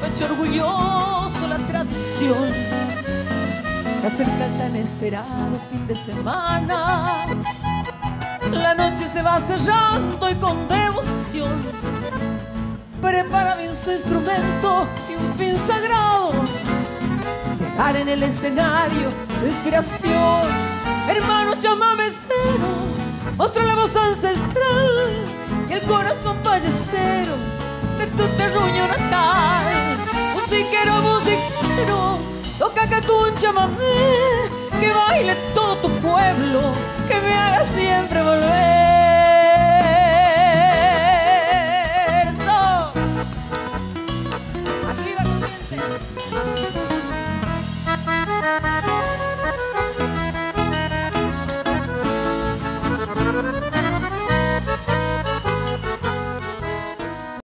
Pecho orgulloso la tradición. Acerca el tan esperado fin de semana. La noche se va cerrando y con devoción prepara bien su instrumento y un fin sagrado. Dejar en el escenario su inspiración. Hermano chamamecero, otro la voz ancestral y el corazón fallecero de tu terruño natal. Musiquero, toca que tú chamamé, que baile todo tu pueblo,